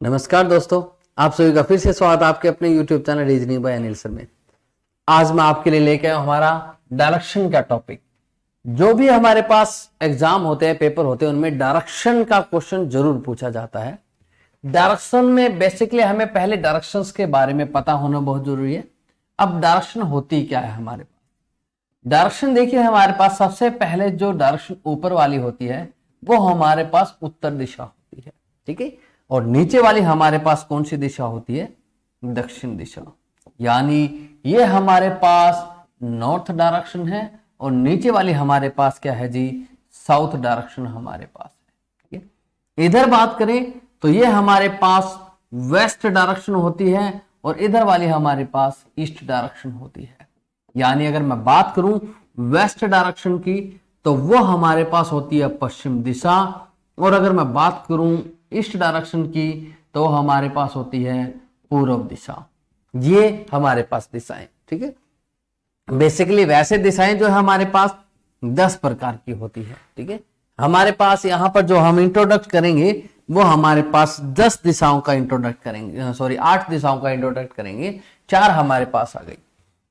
नमस्कार दोस्तों, आप सभी का फिर से स्वागत आपके अपने YouTube channel reasoning by Anil sir में। आज मैं आपके लिए लेके आया हमारा डायरेक्शन का टॉपिक जो भी हमारे पास एग्ज़ाम होते हैं पेपर होते हैं, उनमें डायरेक्शन का क्वेश्चन ज़रूर पूछा जाता है। डायरेक्शन में बेसिकली हमें पहले डायरेक्शन के बारे में पता होना बहुत ज़रूरी है। अब डायरेक्शन होती क्या है हमारे पास? डायरेक्शन देखिए, हमारे पास सबसे पहले जो डायरेक्शन ऊपर वाली होती है, वो हमारे पास उत्तर दिशा होती है। ठीक है? और नीचे वाली हमारे पास कौन सी दिशा होती है? दक्षिण दिशा। यानी ये हमारे पास नॉर्थ डायरेक्शन है और नीचे वाली हमारे पास क्या है जी? साउथ डायरेक्शन हमारे पास है। ठीक है? इधर बात करें तो ये हमारे पास वेस्ट डायरेक्शन होती है और इधर वाली हमारे पास ईस्ट डायरेक्शन होती है। यानी अगर मैं बात करूँ वेस्ट डायरेक्शन की तो वो हमारे पास होती है पश्चिम दिशा। और अगर मैं बात करूँ ईस्ट डायरेक्शन की तो हमारे पास होती है पूर्व दिशा। ये हमारे पास दिशाएँ, ठीक है? बेसिकली वैसे दिशाएँ जो हमारे पास दस प्रकार की होती है, ठीक है? हमारे पास यहाँ पर जो हम इंट्रोडक्ट करेंगे, वो हमारे पास दस दिशाओं का इंट्रोडक्ट करेंगे सॉरी आठ दिशाओं का इंट्रोडक्ट करेंगे, चार हमारे पास आ गई।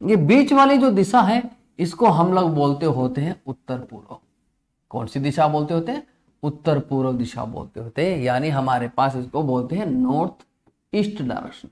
ये बीच वाली जो दिशा है, इसको हम लोग बोलते होते हैं उत्तर पूर्व। कौन सी दिशा बोलते होते हैं? उत्तर पूर्व दिशा बोलते होते, यानी हमारे पास इसको बोलते हैं नॉर्थ ईस्ट डायरेक्शन।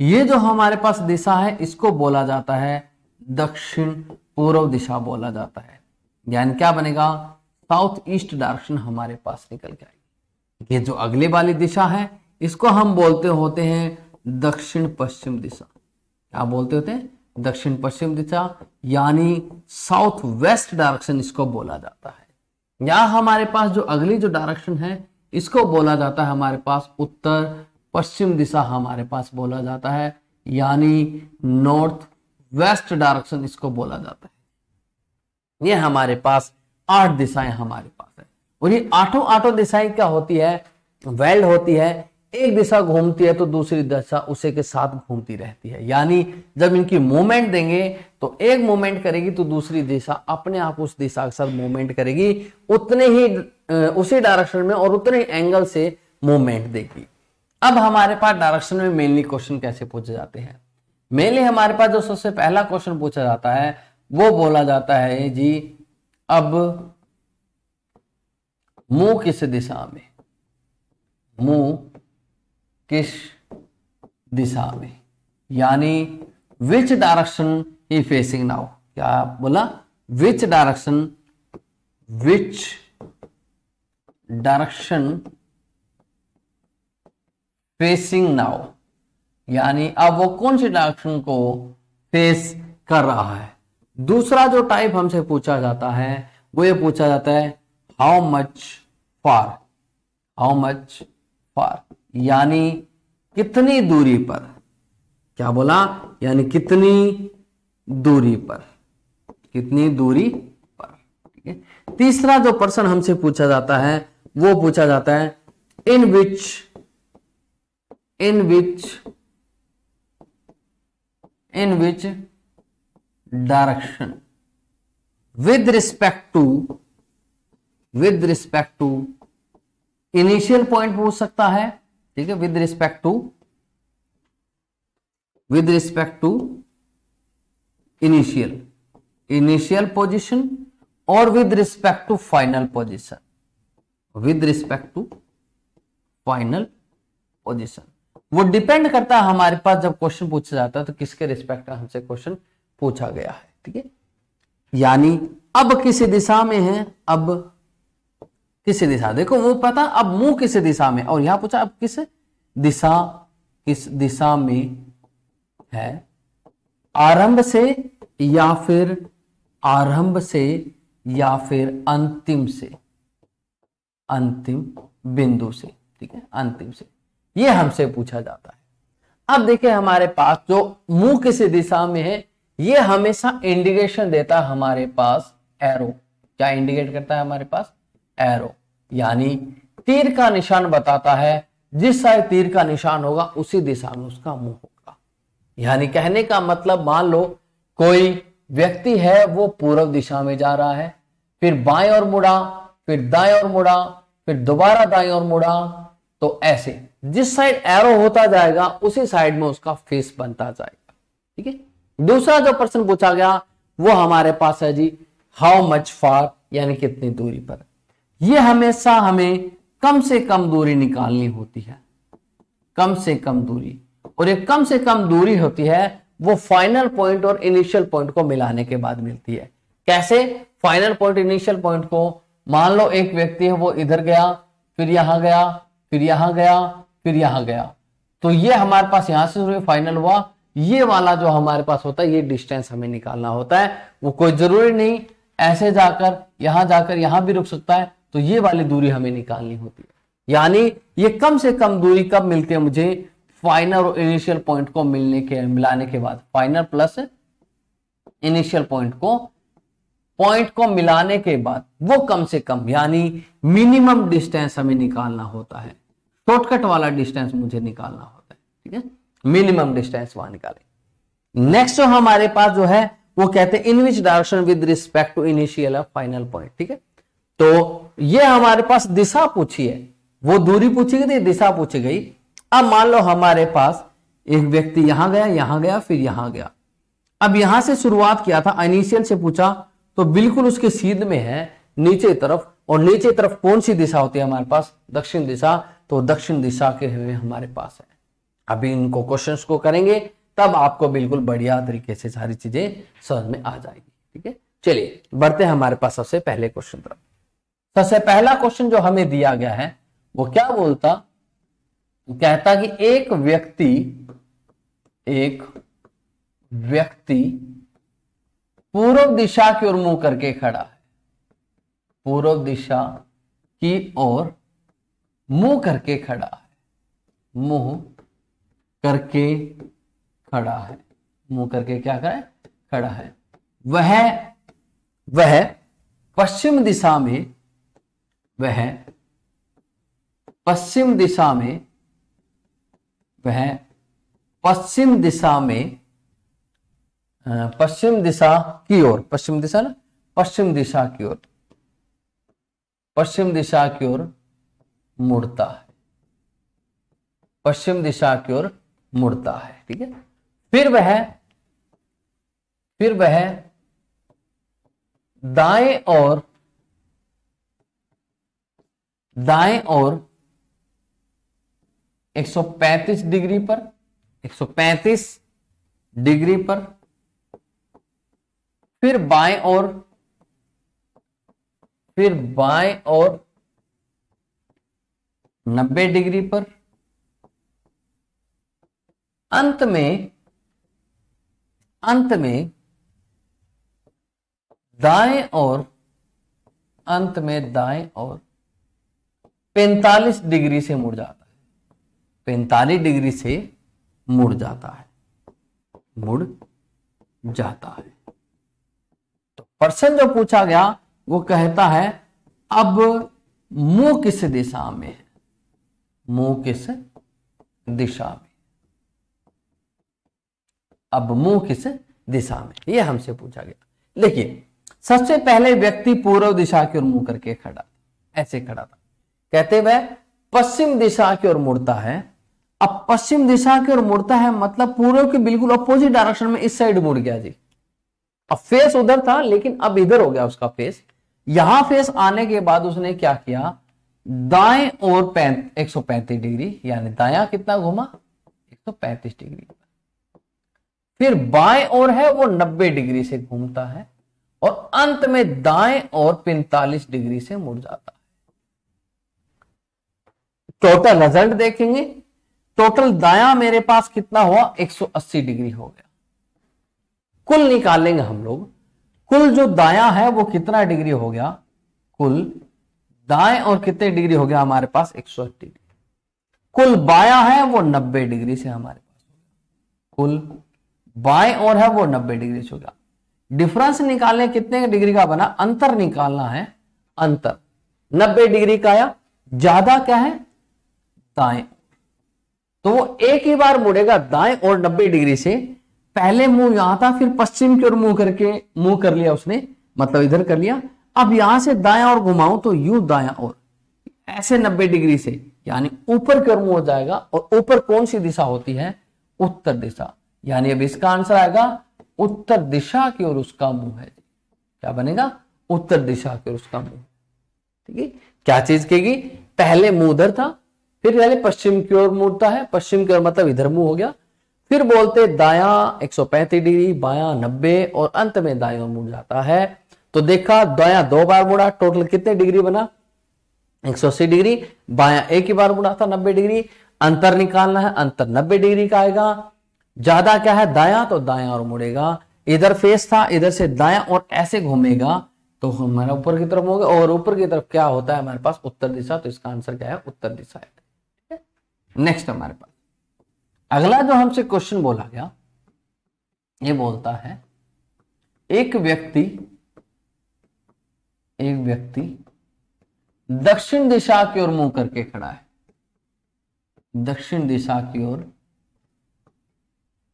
ये जो हमारे पास दिशा है, इसको बोला जाता है दक्षिण पूर्व दिशा बोला जाता है। यानी क्या बनेगा? साउथ ईस्ट डायरेक्शन हमारे पास निकल के आएगी। ये जो अगले वाली दिशा है, इसको हम बोलते होते हैं दक्षिण पश्चिम दिशा। क्या बोलते होते हैं? दक्षिण पश्चिम दिशा, यानी साउथ वेस्ट डायरेक्शन इसको बोला जाता है। या हमारे पास जो अगली जो डायरेक्शन है, इसको बोला जाता है हमारे पास उत्तर, पश्चिम दिशा हमारे पास बोला जाता है, यानी नॉर्थ वेस्ट डायरेक्शन इसको बोला जाता है। ये हमारे पास आठ दिशाएँ हमारे पास है। और ये आठों आठों दिशाएँ क्या होती है? वेल्ड होती है एक दिशा घूमती है तो दूसरी दिशा उसे के साथ घूमती रहती है। यानी जब इनकी मूवमेंट देंगे तो एक मूवमेंट करेगी तो दूसरी दिशा अपने आप उस दिशा के साथ मूवमेंट करेगी। उतने ही उसी डायरेक्शन में और उतने ही एंगल से मूवमेंट देगी। अब हमारे पास डायरेक्शन में मेनली क्वेश्चन कैसे पूछे जाते हैं? मेनली हमारे पास जो सबसे पहला क्वेश्चन पूछा जाता है, वो बोला जाता है जी, अब मुँह किस दिशा में? मुँह किस दिशा में? यानी which direction he facing now क्या बोला? Which direction which direction facing now यानी अब वो कौन सी डायरेक्शन को फेस कर रहा है? दूसरा जो टाइप हमसे पूछा जाता है, वो ये पूछा जाता है how much far how much far यानी कितनी दूरी पर? क्या बोला? यानी कितनी दूरी पर? कितनी दूरी पर? ठीक है? तीसरा जो प्रश्न हमसे पूछा जाता है, वो पूछा जाता है in which in which in which direction with respect to with respect to initial point पूछ सकता है ठीक है? With respect to with respect to initial initial position और with respect to final position with respect to final position वो depend करता है हमारे पास जब क्वेश्चन पूछा जाता है तो किसके रिस्पेक्ट हमसे क्वेश्चन पूछा गया है, ठीक है? यानी अब किसी दिशा में है, अब किस दिशा? देखो, वो पता, अब मुँह किस दिशा में? और यहाँ पूछा, अब किस दिशा किस दिशा में है? आरंभ से या फिर आरंभ से या फिर अंतिम से? अंतिम बिंदु से, ठीक है? अंतिम से। ये हमसे पूछा जाता है। अब देखिए, हमारे पास जो मुँह किस दिशा में है, ये हमेशा इंडिकेशन देता है हमारे पास एरो क्या इंडिकेट करता है हमारे पास? एरो यानी तीर का निशान बताता है, जिस साइड तीर का निशान होगा, उसी दिशा में उसका मुँह होगा। यानी कहने का मतलब मान लो, कोई व्यक्ति है, वो पूर्व दिशा में जा रहा है, फिर बाएँ और मुड़ा, फिर दाएँ और मुड़ा, फिर दोबारा दाएँ और मुड़ा तो ऐसे, जिस साइड एरो होता जाएगा, उसी साइड में उसका फेस बनता जाएगा। ठीक है? दूसरा जो प्रश्न पूछा गया, वो हमारे पास है जी हाउ मच फार यानी कितनी दूरी पर। ये हमेशा हमें कम से कम दूरी निकालनी होती है। कम से कम दूरी। और एक कम से कम दूरी होती है, वो फाइनल पॉइंट और इनिशियल पॉइंट को मिलाने के बाद मिलती है। कैसे? फाइनल पॉइंट इनिशियल पॉइंट को मान लो एक व्यक्ति है, वो इधर गया, फिर यहाँ गया, फिर यहाँ गया, फिर यहाँ गया। तो ये हमारे पास यहाँ से शुरू फाइनल हुआ। ये वाला जो हमारे पास होता है, ये डिस्टेंस हमें निकालना होता है। वो कोई ज़रूरी नहीं। ऐसे जाकर, यहाँ जाकर, यहाँ भी रुक सकता है। तो ये वाली दूरी हमें निकालनी होती है। यानी ये कम से कम दूरी कब मिलती है मुझे? फाइनल और इनिशियल पॉइंट को मिलने के, मिलाने के बाद। फाइनल प्लस इनिशियल पॉइंट को पॉइंट को मिलाने के बाद वो कम से कम, यानी मिनिमम डिस्टेंस हमें निकालना होता है। शॉर्टकट वाला डिस्टेंस मुझे निकालना होता है, ठीक है? मिनिमम डिस्टेंस वहाँ निकाले। नेक्स्ट हमारे पास जो है, वो कहते हैं in which direction with respect to initial final point ठीक है? तो ये हमारे पास दिशा पूछी है। वो दूरी पूछी गई थी दिशा पूछी गई। अब मान लो हमारे पास एक व्यक्ति यहाँ गया यहाँ गया, फिर यहाँ गया। अब यहाँ से शुरुआत किया था इनिशियल से पूछा तो बिल्कुल उसके सीध में है, नीचे तरफ़। और नीचे तरफ़ कौन सी दिशा होती है हमारे पास? दक्षिण दिशा। तो दक्षिण दिशा के हुए हमारे पास है। अभी इनको क्वेश्चंस को करेंगे, तब आपको बिल्कुल बढ़िया तरीके से सारी चीज़ें समझ में आ जाएगी। ठीक है? चलिए, बढ़ते हैं हमारे पास सबसे पहले क्वेश्चन तरफ़ सबसे पहला क्वेश्चन जो हमें दिया गया है, वो क्या बोलता? कहता कि एक व्यक्ति एक व्यक्ति पूर्व दिशा की ओर मुँह करके खड़ा है। पूर्व दिशा की ओर मुँह करके खड़ा है। मुँह करके खड़ा है। मुँह करके क्या करे खड़ा है। वह वह पश्चिम दिशा में वह पश्चिम दिशा में, वह पश्चिम दिशा में पश्चिम दिशा की ओर, पश्चिम दिशा ना, पश्चिम दिशा की ओर, पश्चिम दिशा की ओर मुड़ता है। पश्चिम दिशा की ओर मुड़ता है, ठीक है? फिर वह फिर वह दाएँ और दाएँ और 135 डिग्री पर 135 डिग्री पर, फिर बाएँ और, फिर बाएँ और 90 डिग्री पर। अंत में अंत में दाएँ और, अंत में दाएँ और 45 डिग्री से मुड़ जाता है। 45 डिग्री से मुड़ जाता है। मुड़ जाता है। तो प्रश्न जो पूछा गया, वो कहता है, अब मुँह किस दिशा में है? मुँह किस दिशा में? अब मुँह किस दिशा में? यह हमसे पूछा गया। देखिए सबसे पहले व्यक्ति पूर्व दिशा की ओर मुँह करके खड़ा ऐसे खड़ा था। कहते वह पश्चिम दिशा की ओर मुड़ता है। अब पश्चिम दिशा की ओर मुड़ता है मतलब पूर्व के बिल्कुल अपोजिट डायरेक्शन में इस साइड मुड़ गया जी। अब फेस उधर था, लेकिन अब इधर हो गया उसका फेस यहाँ फेस आने के बाद उसने क्या किया? दाएँ और एक सौ पैंतीस डिग्री, यानी दाया कितना घुमा? एक सौ पैंतीस डिग्री। फिर बाएँ और है, वो 90 डिग्री से घूमता है और अंत में दाएँ और 45 डिग्री से मुड़ जाता है। टोटल रिज़ल्ट देखेंगे टोटल दाया मेरे पास कितना हुआ? 180 डिग्री हो गया। कुल निकालेंगे हम लोग। कुल जो दाया है, वो कितना डिग्री हो गया? कुल दाएँ और कितने डिग्री हो गया हमारे पास? 180 डिग्री। कुल बाया है, वो 90 डिग्री से हमारे पास कुल बाएँ और है, वो 90 डिग्री से हो गया। डिफरेंस निकालने कितने डिग्री का बना? अंतर निकालना है। अंतर। 90 डिग्री का आया ज़्यादा क्या है? दाएँ। तो वो एक ही बार मुड़ेगा दाएँ और 90 डिग्री से। पहले मुँह यहाँ था, फिर पश्चिम की ओर मुँह करके, मुँह कर लिया उसने मतलब इधर कर लिया। अब यहाँ से दाएँ और घुमाऊं तो यू दाया और। ऐसे 90 डिग्री से, यानी ऊपर की ओर मुँह हो जाएगा और ऊपर कौन सी दिशा होती है? उत्तर दिशा। यानी अब इसका आंसर आएगा, उत्तर दिशा की ओर उसका मुँह है। क्या बनेगा? उत्तर दिशा की ओर उसका मुँह। ठीक है? क्या चीज़ कहेगी? पहले मुँह उधर था फिर पहले पश्चिम की ओर मुड़ता है, पश्चिम की ओर मतलब इधर मुँह हो गया। फिर बोलते दाया 135 डिग्री, बाया 90 और अंत में दाया मुड़ जाता है। तो देखा दाया दो बार मुड़ा, टोटल कितने डिग्री बना? 180 डिग्री, बाया एक ही बार मुड़ा था 90 डिग्री। अंतर निकालना है, अंतर 90 डिग्री का आएगा। ज़्यादा क्या है? दाया तो दाया और मुड़ेगा। इधर फेस था, इधर से दाया और ऐसे घूमेगा। तो हमारा ऊपर की तरफ़ होगा और ऊपर की तरफ़ क्या होता है? हमारे पास उत्तर दिशा तो इसका आंसर क्या है? उत्तर दिशा है। नेक्स्ट हमारे पास। अगला जो हमसे क्वेश्चन बोला गया, ये बोलता है, एक व्यक्ति एक व्यक्ति दक्षिण दिशा की ओर मुँह करके खड़ा है। दक्षिण दिशा की ओर,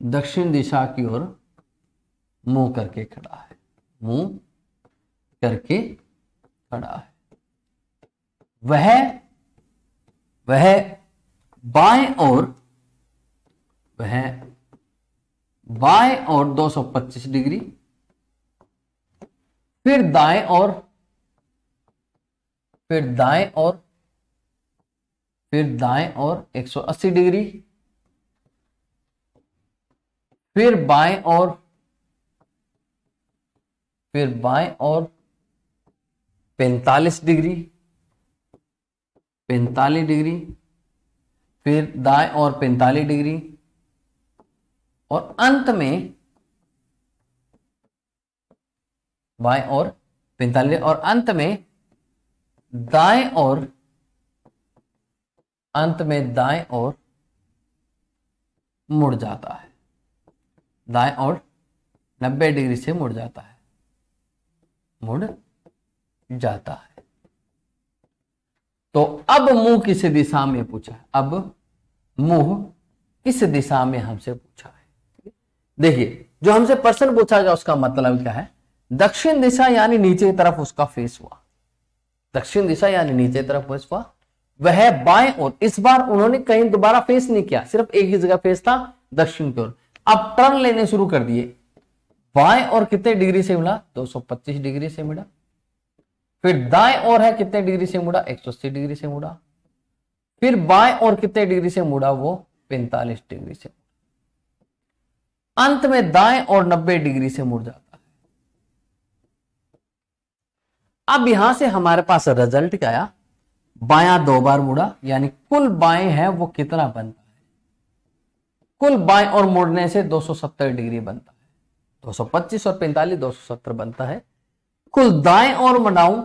दक्षिण दिशा की ओर मुँह करके खड़ा है। मुँह करके खड़ा है। वह वह बाएँ और, वह बाएँ और 225 डिग्री, फिर दाएँ और, फिर दाएँ और, फिर दाएँ और 180 डिग्री, फिर बाएँ और, फिर बाएँ और 45 डिग्री 45 डिग्री फिर दाएँ और 45 डिग्री। और अंत में बाएँ और पैंतालीस और अंत में दाएँ और अंत में दाएँ और मुड़ जाता है। दाएँ और 90 डिग्री से मुड़ जाता है। मुड़ जाता है। तो अब मुँह किस दिशा में पूछा है? अब मुँह किस दिशा में हमसे पूछा है? देखिए, जो हमसे प्रश्न पूछा गया, उसका मतलब क्या है? दक्षिण दिशा यानी नीचे की तरफ़ उसका फेस हुआ। दक्षिण दिशा यानी नीचे तरफ़ फेस हुआ। वह बाएँ और इस बार उन्होंने कहीं दोबारा फेस नहीं किया, सिर्फ़ एक ही जगह फेस था, दक्षिण की ओर। अब टर्न लेने शुरू कर दिए। बाएँ और कितने डिग्री से मिला? 225 डिग्री से मिला। फिर दाएँ और है कितने डिग्री से मुड़ा? 180 डिग्री से मुड़ा। फिर बाएँ और कितने डिग्री से मुड़ा? वो 45 डिग्री से अंत में दाएँ और 90 डिग्री से मुड़ जाता है। अब यहाँ से हमारे पास रिज़ल्ट क्या आया? बाया दो बार मुड़ा, यानी कुल बाएँ है वो कितना बनता है? कुल बाएँ और मुड़ने से 270 डिग्री बनता है। 225 और 45 270 बनता है। कुल दाएँ और मनाऊ,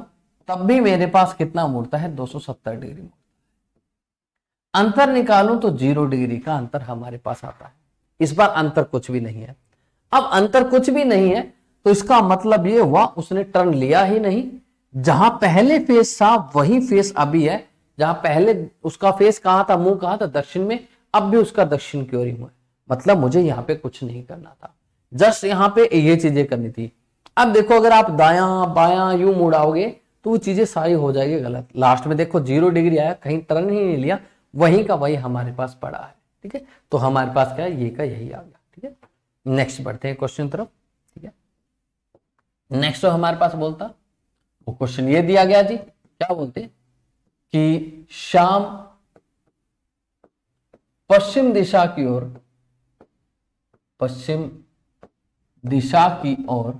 तब भी मेरे पास कितना मुड़ता है? 270 डिग्री अंतर निकालूं तो ज़ीरो डिग्री का अंतर हमारे पास आता है। इस बार अंतर कुछ भी नहीं है। अब अंतर कुछ भी नहीं है तो इसका मतलब ये हुआ, उसने टर्न लिया ही नहीं। जहाँ पहले फेस था, वही फेस अभी है। जहाँ पहले उसका फेस कहा था, मुँह कहा था? दक्षिण में। अब भी उसका दक्षिण की ओर ही हुआ मतलब मुझे यहाँ पे कुछ नहीं करना था। जस्ट यहाँ पे ये चीज़ें करनी थी। अब देखो, अगर आप दाया, बाया यू मुड़ाओगे तो वो चीज़ें सारी हो जाएगी गलत। लास्ट में देखो, ज़ीरो डिग्री आया, कहीं टर्न ही नहीं लिया, वहीं का वही हमारे पास पड़ा है, ठीक है? तो हमारे पास क्या है? ये का यही आ गया, ठीक है? नेक्स्ट बढ़ते हैं क्वेश्चन तरफ़, ठीक है? नेक्स्ट तो हमारे पास बोलता, वो क्वेश्चन ये दिया गया जी, क्या बोलते कि शाम पश्चिम दिशा की ओर, पश्चिम दिशा की ओर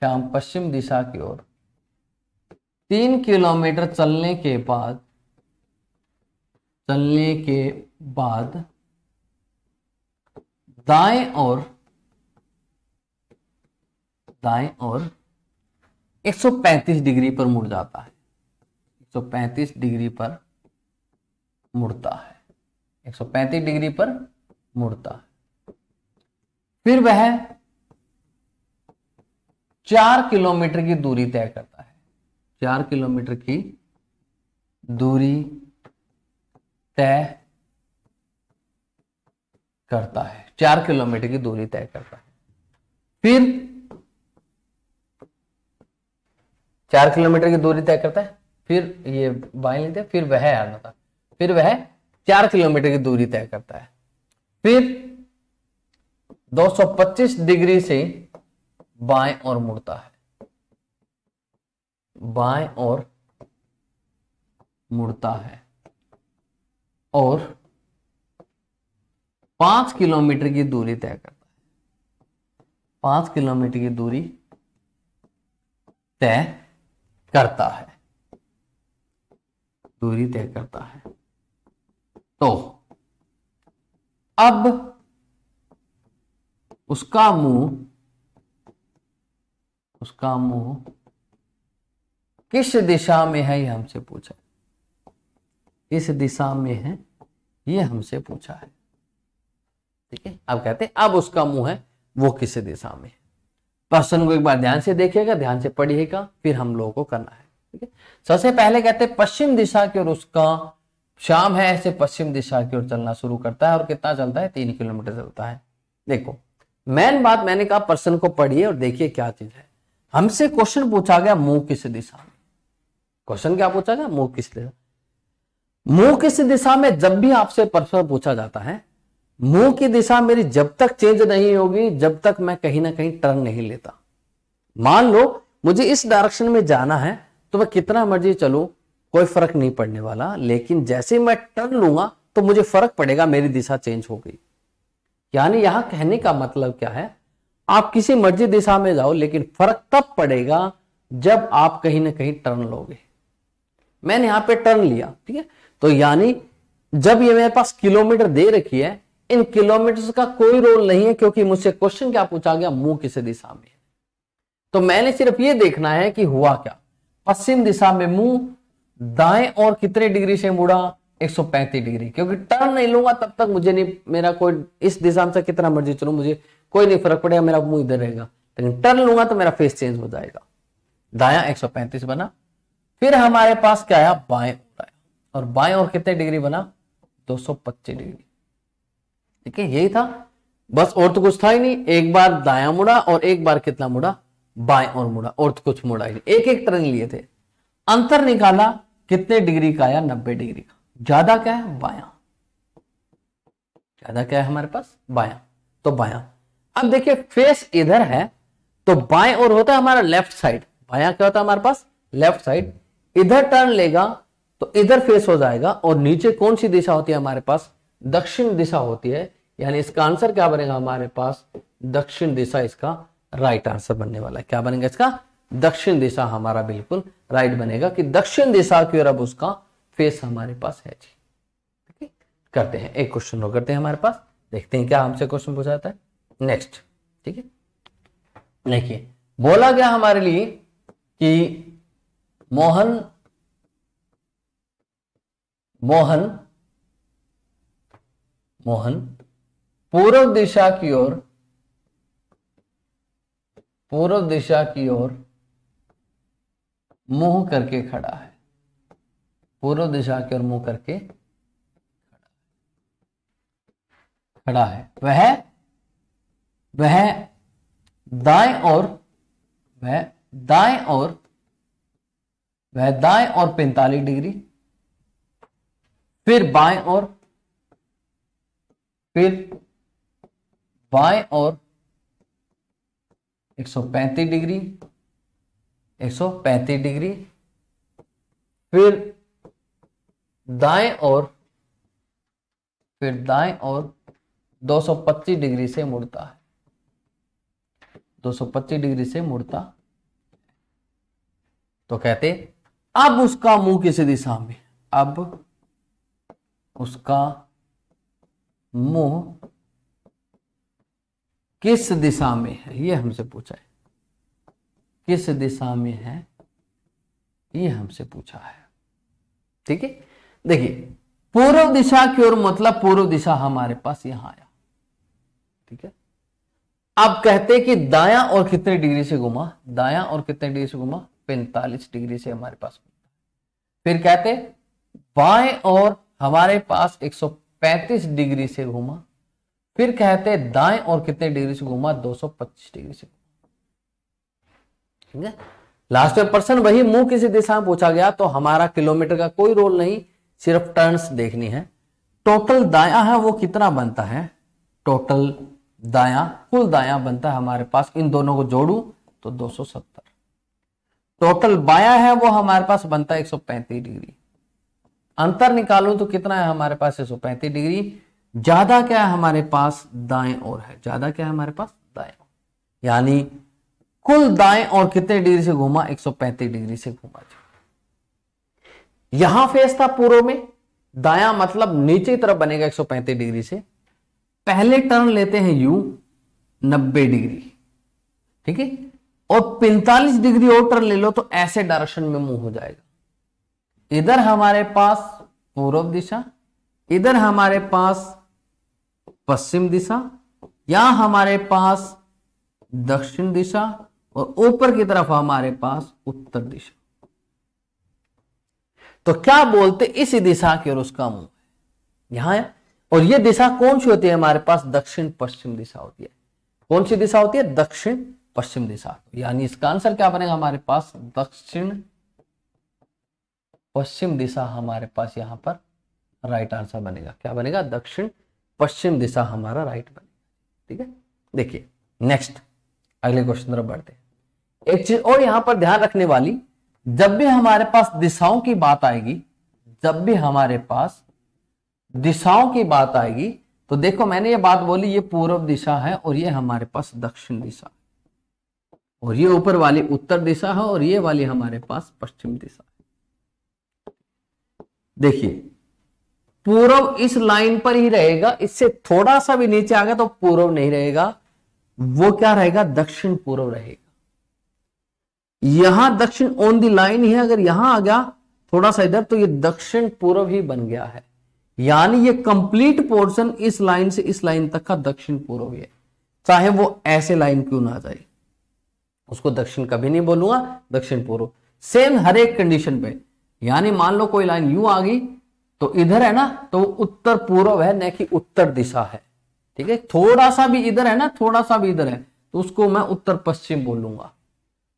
शाम पश्चिम दिशा की ओर। तीन किलोमीटर चलने के बाद, चलने के बाद दाएँ और दाएँ और 135 डिग्री पर मुड़ जाता है। 135 डिग्री पर मुड़ता है। 135 डिग्री पर मुड़ता है। फिर वह चार किलोमीटर की दूरी तय करता है। चार किलोमीटर की दूरी तय करता है। चार किलोमीटर की दूरी तय करता है। फिर चार किलोमीटर की दूरी तय करता है। फिर ये बाएँ लेते फिर वह आना था फिर वह चार किलोमीटर की दूरी तय करता है। फिर 225 डिग्री से बाएँ और मुड़ता है। बाएँ और मुड़ता है। और पाँच किलोमीटर की दूरी तय करता है। पाँच किलोमीटर की दूरी तय करता है। दूरी तय करता है। तो अब उसका मुँह उसका मुँह किस दिशा में है, ये हमसे पूछा किस दिशा में है, ये हमसे पूछा है। ठीक है? अब कहते हैं, अब उसका मुँह है, वो किस दिशा में है? प्रश्न को एक बार ध्यान से देखिएगा, ध्यान से पढ़िएगा, फिर हम लोगों को करना है। ठीक है? सबसे पहले कहते हैं, पश्चिम दिशा की ओर उसका शाम है, ऐसे पश्चिम दिशा की ओर चलना शुरू करता है, और कितना चलता है? तीन किलोमीटर चलता है। देखो, मेन बात मैंने कहा, प्रश्न को पढ़िए और देखिए क्या चीज़ है। हमसे क्वेश्चन पूछा गया मुँह किस दिशा में? क्वेश्चन क्या पूछा गया? मुँह किस दिशा? मुँह किस दिशा में जब भी आपसे प्रश्न पूछा जाता है, मुँह की दिशा मेरी जब तक चेंज नहीं होगी, जब तक मैं कहीं ना कहीं टर्न नहीं लेता। मान लो, मुझे इस डायरेक्शन में जाना है तो मैं कितना मर्ज़ी चलू, कोई फ़र्क नहीं पड़ने वाला, लेकिन जैसे मैं टर्न लूँगा तो मुझे फ़र्क पड़ेगा, मेरी दिशा चेंज हो गई। यानी यहाँ कहने का मतलब क्या है? आप किसी मर्ज़ी दिशा में जाओ, लेकिन फ़र्क तब पड़ेगा जब आप कहीं ना कहीं टर्न लोगे। मैंने यहाँ पे टर्न लिया, ठीक है? तो यानी जब ये मेरे पास किलोमीटर दे रखी है, इन किलोमीटर का कोई रोल नहीं है, क्योंकि मुझसे क्वेश्चन क्या पूछा गया? मुँह किस दिशा में तो मैंने सिर्फ़ ये देखना है कि हुआ क्या। पश्चिम दिशा में मुँह दाएँ और कितने डिग्री से मुड़ा? 135 डिग्री, क्योंकि टर्न नहीं लूँगा तब तक मुझे नहीं, मेरा कोई, इस दिशा से कितना मर्ज़ी चलो, मुझे कोई नहीं फ़र्क पड़ेगा, मेरा मुँह इधर रहेगा। लेकिन टर्न लूँगा तो मेरा फेस चेंज हो जाएगा। दाया 135 बना, फिर हमारे पास क्या आया? बाएँ और बाएँ और कितने डिग्री बना? 225 डिग्री। ठीक है यही था। बस और तो कुछ था ही नहीं। एक बार दाया मुड़ा और एक बार कितना मुड़ा? बाएँ और मुड़ा, और तो कुछ मुड़ा ही नहीं। एक एक टर्न लिए थे। अंतर निकाला, कितने डिग्री का आया? नब्बे डिग्री का। ज़्यादा क्या है? बाया। ज़्यादा क्या है हमारे पास? बाया। तो बाया। अब देखिए फेस इधर है तो बाएँ और होता है हमारा लेफ़्ट साइड बाया क्या होता है हमारे पास? लेफ़्ट साइड इधर टर्न लेगा तो इधर फेस हो जाएगा, और नीचे कौन सी दिशा होती है हमारे पास? दक्षिण दिशा होती है। यानी इसका आंसर क्या बनेगा हमारे पास? दक्षिण दिशा इसका राइट आंसर बनने वाला है। क्या बनेगा इसका? दक्षिण दिशा हमारा बिल्कुल राइट बनेगा कि दक्षिण दिशा की ओर अब उसका फेस हमारे पास है जी। करते हैं। एक क्वेश्चन और करते हैं हमारे पास। देखते हैं क्या हमसे क्वेश्चन पूछा जाता है। नेक्स्ट ठीक है? देखिए, बोला गया हमारे लिए कि मोहन मोहन मोहन पूर्व दिशा की ओर, पूर्व दिशा की ओर मुँह करके खड़ा है। पूर्व दिशा की ओर मुँह करके खड़ा है। वह वह दाएँ और वह दाएँ और वह दाएँ और 45 डिग्री, फिर बाएँ और फिर बाएँ और 135 डिग्री 135 डिग्री, फिर दाएँ और फिर दाएँ और 225 डिग्री से मुड़ता है। 225 डिग्री से मुड़ता तो कहते, अब उसका मुँह किस दिशा में? अब उसका मुँह किस दिशा में है? ये हमसे पूछा है। किस दिशा में है? ये हमसे पूछा है। ठीक है? देखिए, पूर्व दिशा की ओर मतलब पूर्व दिशा हमारे पास यहाँ आया। ठीक है? आप कहते कि दाया और कितने डिग्री से घुमा? दाया और कितने डिग्री से घुमा? पैंतालीस डिग्री से हमारे पास फिर कहते बाएँ और हमारे पास 135 डिग्री से घुमा। फिर कहते दाएँ और कितने डिग्री से घूमा? 225 डिग्री से ठीक है? लास्ट में प्रश्न, वही मुँह किसी दिशा में पूछा गया तो हमारा किलोमीटर का कोई रोल नहीं। सिर्फ़ टर्न्स देखनी है। टोटल दाया है वो कितना बनता है? टोटल दाया, कुल दाया बनता है हमारे पास। इन दोनों को जोड़ू तो 270 टोटल बाया है वो हमारे पास बनता है 135 डिग्री। अंतर निकालू तो कितना है हमारे पास? 135 डिग्री। ज़्यादा क्या है हमारे पास? दाएँ और है। ज़्यादा क्या है हमारे पास? दाएँ यानी कुल दाएँ और कितने डिग्री से घूमा? 135 डिग्री से घूमा यहाँ फेस था पूर्व में, दाया मतलब नीचे की तरफ़ बनेगा 135 डिग्री से। पहले टर्न लेते हैं यू 90 डिग्री। ठीक है? और 45 डिग्री और टर्न ले लो तो ऐसे डायरेक्शन में मूव हो जाएगा। इधर हमारे पास पूर्व दिशा, इधर हमारे पास पश्चिम दिशा या हमारे पास दक्षिण दिशा और ऊपर की तरफ़ हमारे पास उत्तर दिशा। तो क्या बोलते इस दिशा की ओर उसका मुँह यहाँ है। और यह दिशा कौन सी होती है? हमारे पास दक्षिण पश्चिम दिशा होती है। कौन सी दिशा होती है? दक्षिण पश्चिम दिशा। यानी इसका आंसर क्या बनेगा? हमारे पास दक्षिण पश्चिम दिशा हमारे पास यहाँ पर राइट आंसर बनेगा। क्या बनेगा? दक्षिण पश्चिम दिशा हमारा राइट बनेगा। ठीक है? देखिए नेक्स्ट अगले क्वेश्चन तरफ़ बढ़ते एक चीज़ और यहाँ पर ध्यान रखने वाली जब भी हमारे पास दिशाओं की बात आएगी, जब भी हमारे पास दिशाओं की बात आएगी तो देखो मैंने ये बात बोली, ये पूर्व दिशा है और ये हमारे पास दक्षिण दिशा और ये ऊपर वाली उत्तर दिशा है और ये वाली हमारे पास पश्चिम दिशा है। देखिए, पूर्व इस लाइन पर ही रहेगा, इससे थोड़ा सा भी नीचे आ गया तो पूर्व नहीं रहेगा, वो क्या रहेगा? दक्षिण पूर्व रहेगा। यहाँ दक्षिण ऑन दी लाइन ही, अगर यहाँ आ गया, थोड़ा सा इधर तो ये दक्षिण पूर्व ही बन गया है। यानी ये कंप्लीट पोर्शन इस लाइन से इस लाइन तक का दक्षिण पूर्व है चाहे वो ऐसे लाइन क्यों ना जाए। उसको दक्षिण कभी नहीं बोलूँगा, दक्षिण पूर्व। सेम हर एक कंडीशन पे। यानी मान लो कोई लाइन यू आ गई तो इधर है ना तो उत्तर पूर्व है, न कि उत्तर दिशा है। ठीक है? थोड़ा सा भी इधर है ना, थोड़ा सा भी इधर है तो उसको मैं उत्तर पश्चिम बोलूँगा।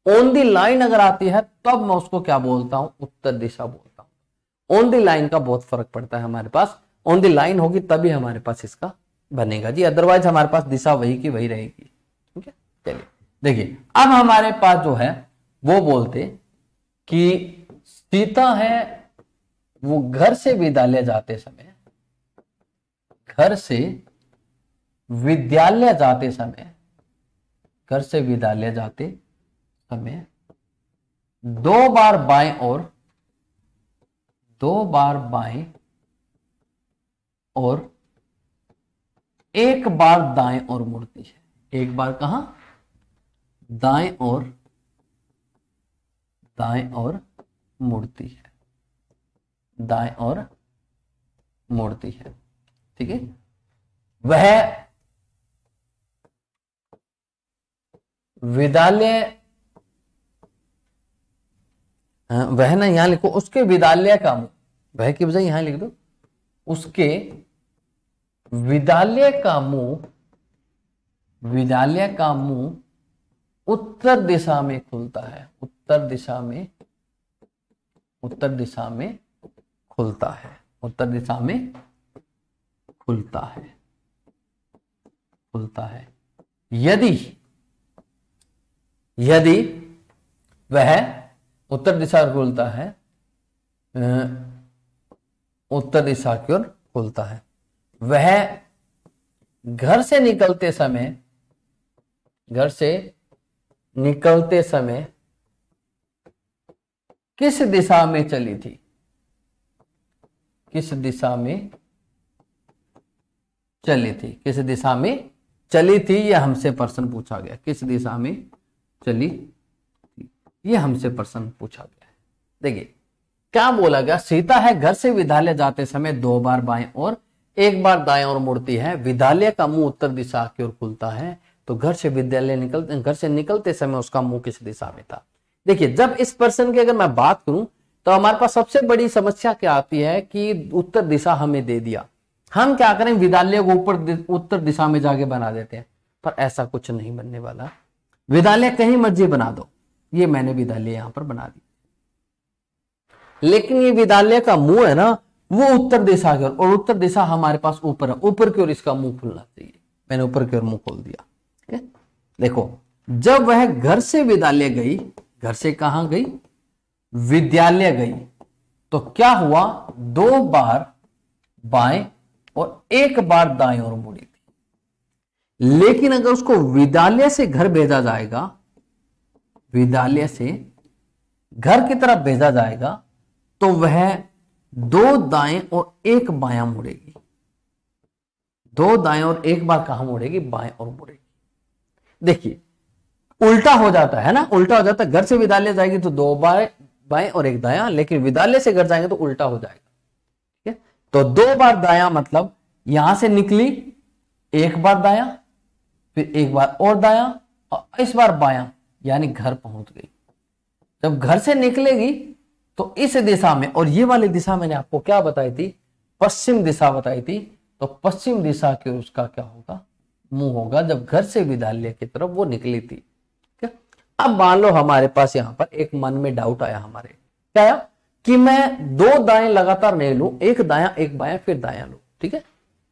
ऑन दी लाइन अगर आती है, तब मैं उसको क्या बोलता हूँ? उत्तर दिशा बोलता हूँ। ऑन दी लाइन का बहुत फ़र्क पड़ता है हमारे पास। ऑन दी लाइन होगी, तभी हमारे पास इसका बनेगा। जी अदरवाइज़ हमारे पास दिशा वही की वही रहेगी। ठीक है? चलिए, देखिए, अब हमारे पास जो है, वो बोलते कि सीता है, वो घर से विद्यालय जाते समय, घर से विद्यालय जाते समय, घर से विद्यालय जाते समय दो बार बाएँ और दो बार बाएँ और एक बार दाएँ और मुड़ती है। एक बार कहा? दाएँ और दाएँ और मुड़ती है। दाएँ और मुड़ती है। ठीक है? वह विद्यालय वह ना यहाँ लिखो, उसके विद्यालय का मुँह। वह की बजाय यहाँ लिख दो। उसके विद्यालय का मुँह विद्यालय का मुँह उत्तर दिशा में खुलता है। उत्तर दिशा में, उत्तर दिशा में खुलता है। उत्तर दिशा में खुलता है। खुलता है। यदि यदि वह उत्तर दिशा खुलता है उत्तर दिशा की ओर खुलता है। वह घर से निकलते समय, घर से निकलते समय किस दिशा में चली थी? किस दिशा में चली थी? किस दिशा में चली थी? यह हमसे प्रश्न पूछा गया। किस दिशा में चली ये हमसे प्रश्न पूछा गया है। देखिए, क्या बोला गया? सीता है घर से विद्यालय जाते समय दो बार बाएँ और एक बार दाएँ और मुड़ती है। विद्यालय का मुँह उत्तर दिशा की ओर खुलता है तो घर से विद्यालय निकलते घर से निकलते समय उसका मुँह किस दिशा में था? देखिए, जब इस पर्सन की अगर मैं बात करूँ तो हमारे पास सबसे बड़ी समस्या क्या आती है कि उत्तर दिशा हमें दे दिया। हम क्या करें? विद्यालय को ऊपर उत्तर दिशा में जाके बना देते हैं। पर ऐसा कुछ नहीं बनने वाला। विद्यालय कहीं मर्ज़ी बना दो। ये मैंने विद्यालय यहाँ पर बना दिया लेकिन ये विद्यालय का मुँह है ना, वो उत्तर दिशा की ओर, और उत्तर दिशा हमारे पास ऊपर है, ऊपर की ओर इसका मुँह खुलना चाहिए। मैंने ऊपर की ओर मुँह खोल दिया, ठीक है? देखो, जब वह घर से विद्यालय गई, घर से कहा गई? विद्यालय गई तो क्या हुआ? दो बार बाएँ और एक बार दाएँ और मुड़ी थी। लेकिन अगर उसको विद्यालय से घर भेजा जाएगा विद्यालय से घर की तरफ़ भेजा जाएगा तो वह दो दाएँ और एक बायां मुड़ेगी। दो दाएँ और एक बार कहा मुड़ेगी? बाएँ और मुड़ेगी। देखिए, उल्टा हो जाता है ना? उल्टा हो जाता है, घर से विद्यालय जाएगी तो दो बाएँ बाएँ और एक दाया, लेकिन विद्यालय से घर जाएँगे तो उल्टा हो जाएगा। ठीक है? तो दो बार दाया मतलब यहाँ से निकली, एक बार दाया, फिर एक बार और दाया, और इस बार बाया। यानी घर पहुँच गई। जब घर से निकलेगी तो इस दिशा में, और ये वाली दिशा मैंने आपको क्या बताई थी? पश्चिम दिशा बताई थी। तो पश्चिम दिशा के उसका क्या होगा? मुँह होगा, जब घर से विद्यालय की तरफ़ वो निकली थी। क्या अब मान लो हमारे पास यहाँ पर एक मन में डाउट आया हमारे। क्या आया? कि मैं दो दाएँ लगातार नहीं लू, एक दाया, एक बाया, फिर दाया लू। ठीक है?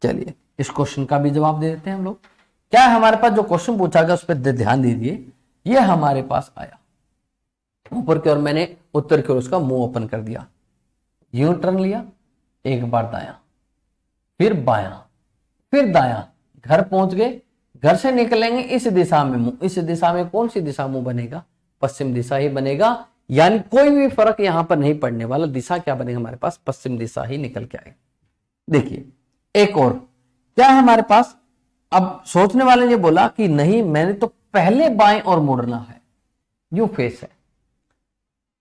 चलिए, इस क्वेश्चन का भी जवाब दे देते हैं हम लोग। क्या है हमारे पास जो क्वेश्चन पूछा गया, उस पर ध्यान दीजिए। ये हमारे पास आया। ऊपर की ओर मैंने उत्तर की ओर उसका मुँह ओपन कर दिया। यू टर्न लिया, एक बार दाया, फिर बाया, फिर दाया। घर पहुँच गए, घर से निकलेंगे इस दिशा में मुँह। इस दिशा में कौन सी दिशा मुँह बनेगा? पश्चिम दिशा ही बनेगा। यानी कोई भी फ़र्क यहाँ पर नहीं पड़ने वाला। दिशा क्या बनेगा? हमारे पास पश्चिम दिशा ही निकल के आएगी। देखिए, एक और। क्या है हमारे पास? अब सोचने वाले ने बोला कि नहीं, मैंने तो पहले बाएँ और मुड़ना है। यू फेस है।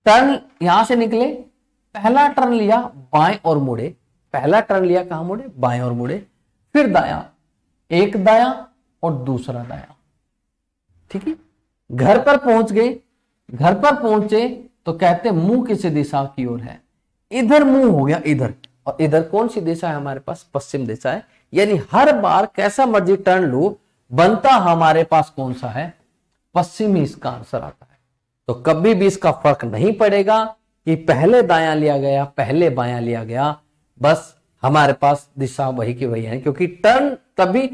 टर्न यहाँ से निकले, पहला टर्न लिया बाएँ और मुड़े, पहला टर्न लिया कहा मुड़े? बाएँ और मुड़े। फिर दाया, एक दाया और दूसरा दाया। ठीक है? घर पर पहुँच गए, घर पर पहुँचे तो कहते मुँह किस दिशा की ओर है। इधर मुँह हो गया इधर। और इधर कौन सी दिशा है हमारे पास? पश्चिम दिशा है। यानी हर बार कैसा मर्ज़ी टर्न लो बनता हमारे पास कौन सा है? पश्चिमी इसका आंसर आता है। तो कभी भी इसका फ़र्क नहीं पड़ेगा कि पहले दाया लिया गया, पहले बाया लिया गया। बस हमारे पास दिशा वही की वही है, क्योंकि टर्न तभी,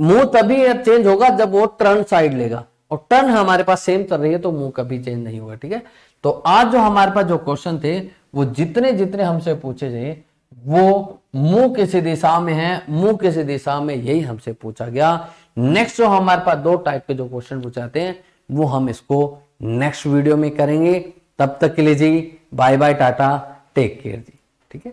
मुँह तभी चेंज होगा जब वो टर्न साइड लेगा। और टर्न हमारे पास सेम चल रही है तो मुँह कभी चेंज नहीं होगा, ठीक है? तो आज जो हमारे पास जो क्वेश्चन थे, वो जितने जितने हमसे पूछे थे, वो मुँह किसी दिशा में है, मुँह किसी दिशा में यही हमसे पूछा गया। नेक्स्ट जो हमारे पास दो टाइप के जो क्वेश्चन पूछाते हैं, वो हम इसको नेक्स्ट वीडियो में करेंगे। तब तक के लिए जी bye bye tata take care जी। ठीक है?